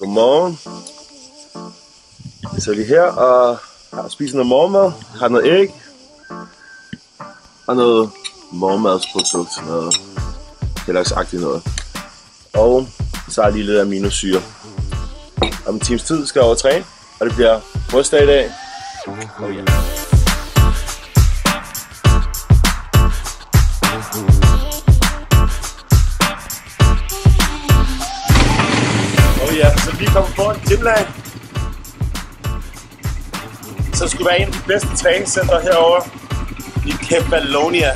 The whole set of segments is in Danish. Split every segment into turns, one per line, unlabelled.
Godmorgen. Jeg så lige her og har spist noget morgenmad. Har noget æg. Og noget morgenmadsprodukt. Noget Kellogg's-agtigt noget. Og så har jeg lige lidt aminosyre. Om en times tid skal jeg over træne. Og det bliver brystdag i dag. Oh, yeah. Oh ja, så vi. Så skulle være en af de bedste træningscenter herovre i Kefalonia,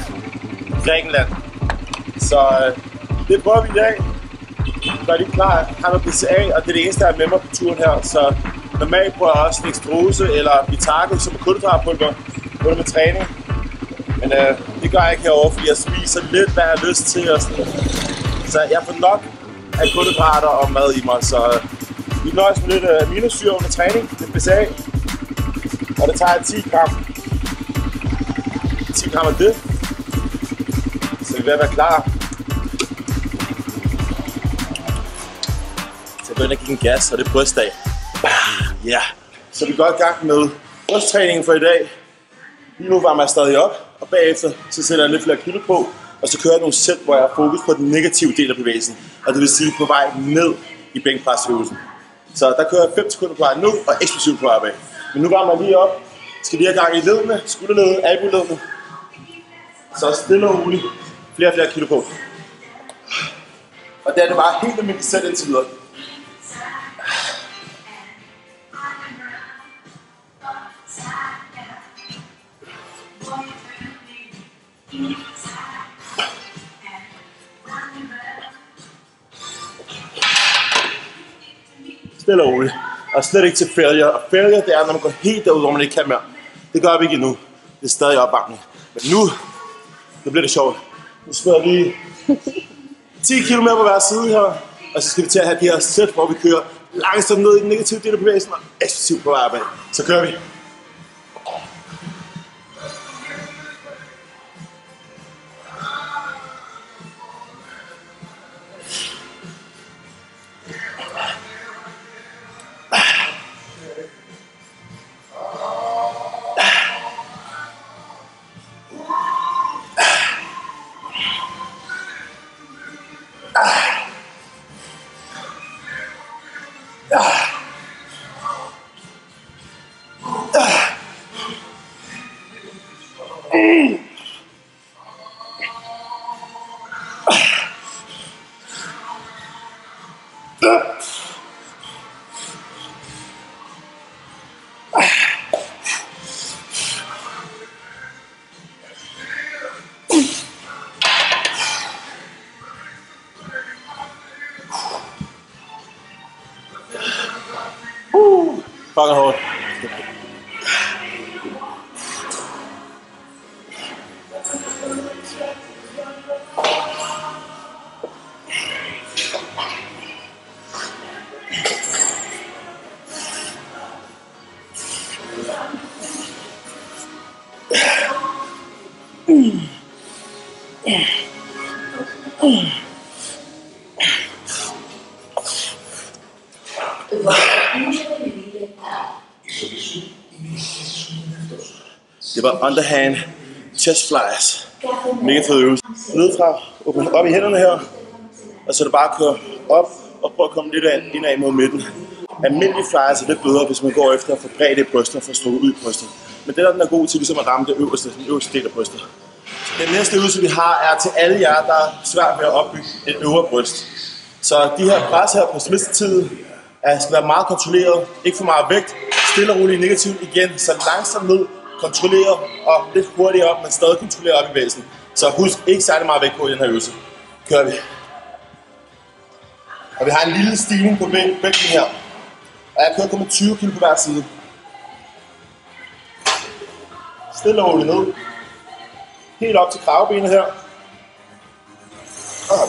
Grækenland. Så øh, det prøver vi i dag. Gør lige klar, har noget PCA, og det er det eneste, jeg har med mig på turen her. Så normalt bruger jeg også Nextrose eller Vitago, som er kulhydratpulver, under med træning. Men øh, det gør jeg ikke herovre, fordi jeg spiser lidt, hvad jeg har lyst til. Og sådan. Så jeg får nok af kulhydrater og mad i mig, så øh, vi nøjes med lidt øh, aminosyre under træning, lidt BCA. Og det tager 10 gram. 10 gram af det. Så vi er ved at være klar. Så jeg går ind og give en gas, og det er brystdag. Ja, yeah. så vi går i gang med brysttræningen for i dag. Lige nu varmer jeg stadig op, og bagefter så sætter jeg lidt flere kilo på, og så kører jeg nogle sæt, hvor jeg har fokus på den negative del af bevægelsen. Og det vil sige på vej ned i bænkpresøvelsen. Så der kører jeg 5 sekunder på vej nu, og eksplosivt på vej bag. Men nu varmer jeg lige op. Skal lige have gang i ledene, skulderledene, albueledene. Så stille og roligt. Flere og flere kilo på. Og det er det bare helt almindeligt selv indtil videre. Stille og roligt. Og slet ikke til failure. Og failure, det er, når man går helt derud, hvor man ikke kan mere. Det gør vi ikke endnu. Det er stadig opvarmning. Men nu, nu bliver det sjovt. Nu spørger jeg lige 10 km på hver side her. Og så skal vi til at have de her sæt, hvor vi kører langsomt ned i den negative del af bevægelsen og eksplosivt på vej opad. Så kører vi. that. Det var underhand chest flyers. Mega fed øvelse. Nedfra, åbne op i hænderne her. Og så er det bare at køre op og prøve at komme lidt ind, indad mod midten. Almindelige flyers er lidt bedre, hvis man går efter at få bredt i brystet og få strukket ud i brystet. Men det er den er god til, ligesom at ramme det øverste, den øverste del af brystet. Den næste øvelse, vi har, er til alle jer, der er svært ved at opbygge et øvre bryst. Så de her pres her på smidstetid skal være meget kontrolleret. Ikke for meget vægt. Stille og roligt negativt igen. Så langsomt ned. Kontrolleret og lidt hurtigere op, men stadig kontrolleret op i væsen. Så husk ikke særlig meget vægt på i den her øvelse. Kører vi. Og vi har en lille stigning på bænken bækken her. Og jeg kører kun med 20 kg på hver side. Stille og roligt ned. Helt op til kravbenet her. Og